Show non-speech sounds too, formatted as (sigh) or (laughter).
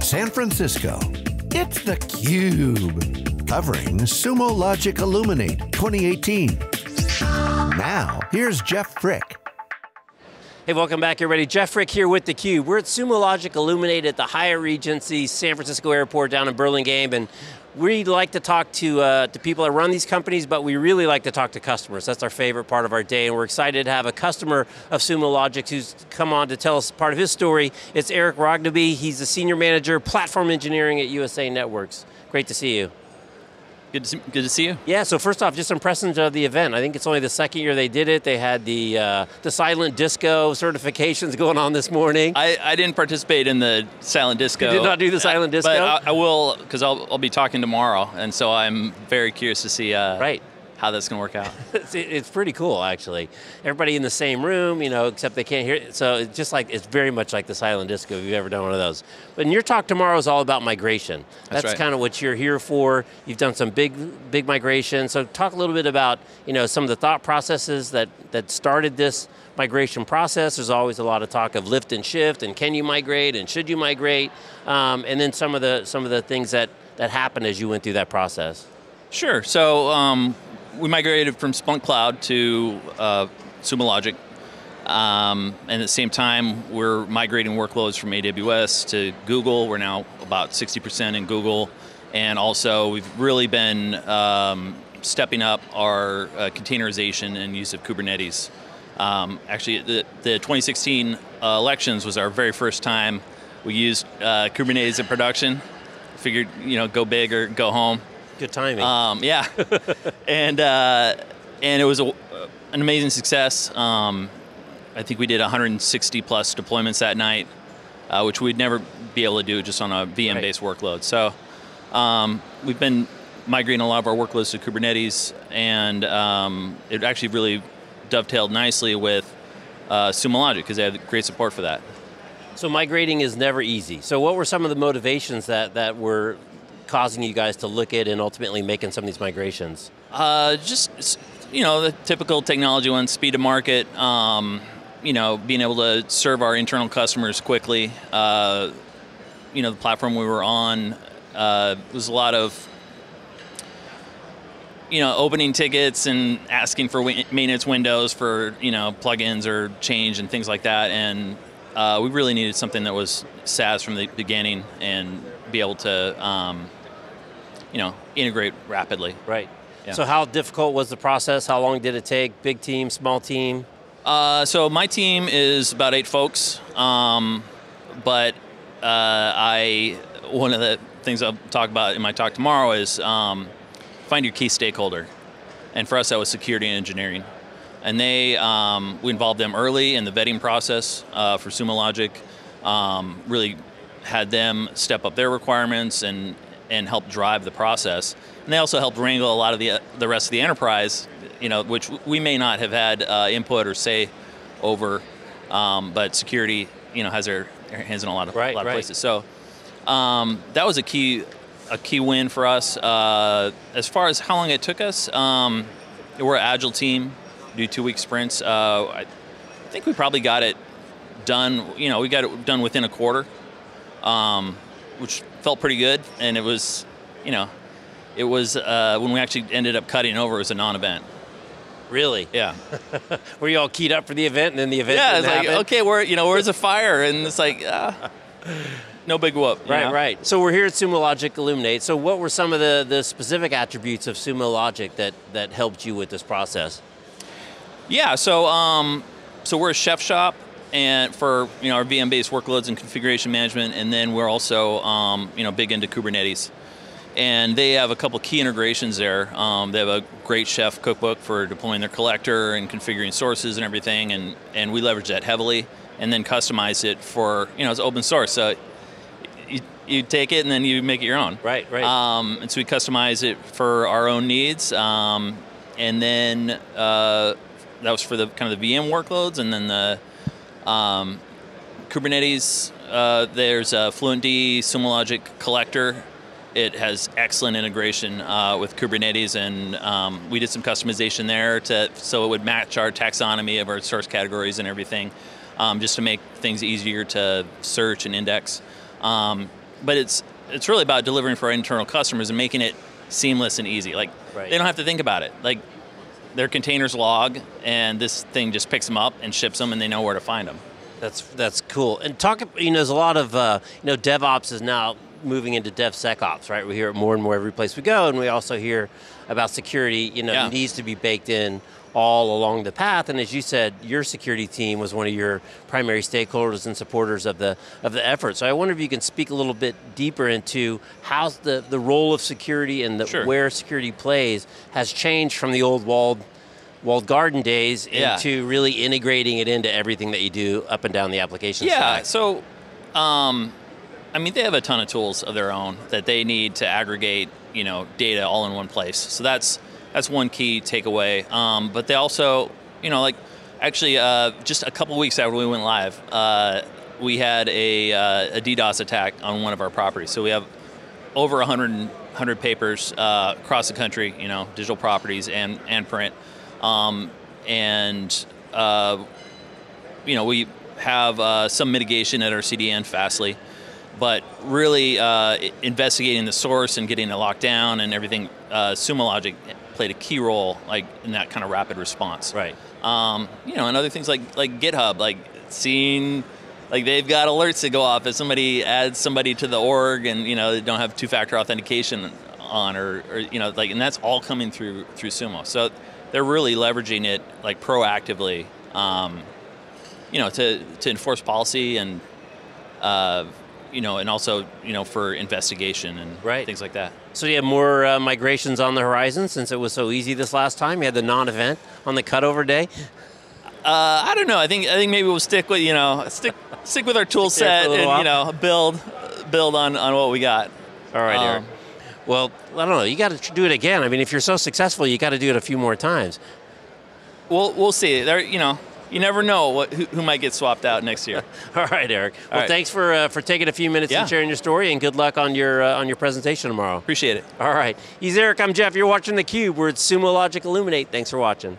San Francisco. It's theCUBE, covering Sumo Logic Illuminate 2018. Now, here's Jeff Frick. Hey, welcome back everybody. Jeff Frick here with theCUBE. We're at Sumo Logic Illuminate at the Hyatt Regency San Francisco Airport down in Burlingame, and we like to talk to, uh, to people that run these companies, but we really like to talk to customers. That's our favorite part of our day, and we're excited to have a customer of Sumo Logic who's come on to tell us part of his story. It's Erik Rogneby. He's the Senior Manager, Platform Engineering at USA Networks. Great to see you. Good to, see, good to see you. Yeah, so first off, just impressions of the event. I think it's only the second year they did it. They had the uh, the silent disco certifications (laughs) going on this morning. I, I didn't participate in the silent disco. You did not do the silent disco? But I, I will, because I'll, I'll be talking tomorrow, and so I'm very curious to see uh, right how that's going to work out. (laughs) it's, it's, pretty cool, actually. Everybody in the same room, you know, except they can't hear it. So it's just like, it's very much like the silent disco if you've ever done one of those. But in your talk tomorrow is all about migration. That's, That's right. kind of what you're here for. You've done some big, big migration. So talk a little bit about, you know, some of the thought processes that, that started this migration process. There's always a lot of talk of lift and shift and can you migrate and should you migrate? Um, and then some of the, some of the things that, that happened as you went through that process. Sure, so um, we migrated from Splunk Cloud to uh, Sumo Logic. Um, and at the same time, we're migrating workloads from AWS to Google. We're now about 60% in Google. And also, we've really been um, stepping up our uh, containerization and use of Kubernetes. Um, actually, the, the 2016 uh, elections was our very first time we used uh, Kubernetes in production. Figured, you know, go big or go home. Good timing. Um, yeah, (laughs) and uh, and it was a, an amazing success. Um, I think we did 160 plus deployments that night, uh, which we'd never be able to do just on a VM-based right. workload. So um, we've been migrating a lot of our workloads to Kubernetes, and um, it actually really dovetailed nicely with uh, Sumo Logic because they have great support for that. So migrating is never easy. So what were some of the motivations that, that were causing you guys to look at and ultimately making some of these migrations? Uh, just, you know, the typical technology one, speed of market, um, you know, being able to serve our internal customers quickly. Uh, you know, the platform we were on uh, was a lot of, you know, opening tickets and asking for maintenance windows for, you know, plugins or change and things like that. And uh, we really needed something that was SaaS from the beginning and be able to, um, you know, integrate rapidly. Right. Yeah. So how difficult was the process? How long did it take? Big team, small team? Uh, so my team is about eight folks, um, but uh, I one of the things I'll talk about in my talk tomorrow is um, find your key stakeholder, and for us that was security and engineering, and they um, we involved them early in the vetting process uh, for Sumo Logic, um, really had them step up their requirements and and help drive the process. And they also helped wrangle a lot of the the rest of the enterprise, you know, which we may not have had uh, input or say over, um, but security, you know, has their, their hands in a lot of, right, a lot right. of places. So um, that was a key a key win for us. Uh, as far as how long it took us, um, we're an agile team, do two week sprints. Uh, I think we probably got it done. You know, we got it done within a quarter. Um, which felt pretty good, and it was, you know, it was uh, when we actually ended up cutting over. It was a non-event. Really? Yeah. (laughs) Were you all keyed up for the event, and then the event? Yeah, it's like happen? okay, where you know where's the fire, and it's like, uh, no big whoop. Right, know? right. So we're here at Sumo Logic Illuminate. So what were some of the, the specific attributes of Sumo Logic that that helped you with this process? Yeah. So um, so we're a chef shop and for you know our VM-based workloads and configuration management, and then we're also um, you know big into Kubernetes. And they have a couple key integrations there. Um, they have a great chef cookbook for deploying their collector and configuring sources and everything, and, and we leverage that heavily, and then customize it for you know it's open source, so you, you take it and then you make it your own. Right, right. Um, and so we customize it for our own needs, um, and then uh, that was for the kind of the VM workloads, and then the um, Kubernetes, uh, there's a FluentD SumoLogic collector. It has excellent integration uh, with Kubernetes, and um, we did some customization there to so it would match our taxonomy of our source categories and everything, um, just to make things easier to search and index. Um, but it's it's really about delivering for our internal customers and making it seamless and easy. Like Right. they don't have to think about it. Like their containers log, and this thing just picks them up and ships them, and they know where to find them. That's that's cool. And talk, you know, there's a lot of, uh, you know, DevOps is now moving into DevSecOps, right? We hear it more and more every place we go, and we also hear about security. You know, Yeah. needs to be baked in all along the path. And as you said, your security team was one of your primary stakeholders and supporters of the of the effort. So I wonder if you can speak a little bit deeper into how the the role of security and the, Sure. where security plays has changed from the old walled walled garden days Yeah. into really integrating it into everything that you do up and down the application Yeah. stack. So, um, I mean, they have a ton of tools of their own that they need to aggregate, you know, data all in one place. So that's that's one key takeaway. Um, but they also, you know, like actually, uh, just a couple weeks after we went live, uh, we had a, uh, a DDoS attack on one of our properties. So we have over 100, 100 papers uh, across the country, you know, digital properties and, and print. Um, and, uh, you know, we have uh, some mitigation at our CDN Fastly, but really investigating the source and getting it locked down and everything, uh, Sumo Logic played a key role like in that kind of rapid response. Right. Um, you know, and other things like like GitHub, like seeing like they've got alerts that go off if somebody adds somebody to the org and you know they don't have two-factor authentication on or, or you know like and that's all coming through through Sumo. So they're really leveraging it like proactively, um, you know, to to enforce policy and uh, you know, and also you know for investigation and Right. things like that. So you have more uh, migrations on the horizon since it was so easy this last time. You had the non-event on the cutover day. Uh, I don't know. I think I think maybe we'll stick with you know stick stick with our tool set and little you know build build on on what we got. All right, Um, Erik. Well, I don't know. You got to do it again. I mean, if you're so successful, you got to do it a few more times. We'll we'll see. There you know you never know what who, who might get swapped out next year. (laughs) All right, Erik. Well, right. thanks for uh, for taking a few minutes Yeah. and sharing your story, and good luck on your uh, on your presentation tomorrow. Appreciate it. All right. He's Erik. I'm Jeff. You're watching theCUBE. We're at Sumo Logic Illuminate. Thanks for watching.